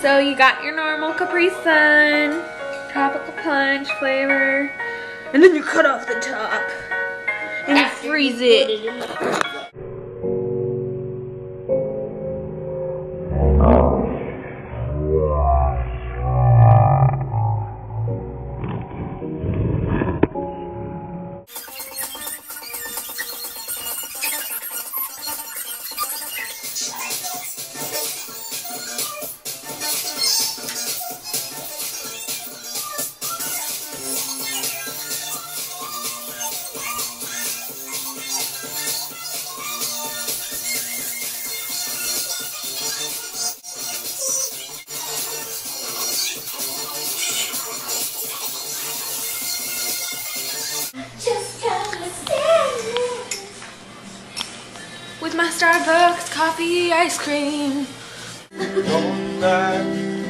So you got your normal Capri Sun, tropical punch flavor, and then you cut off the top and you freeze it. With my Starbucks coffee ice cream. Going back to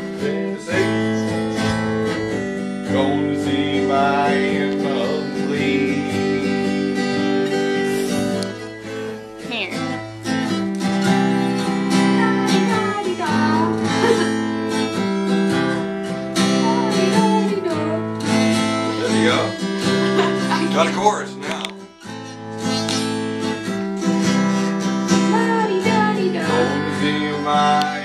my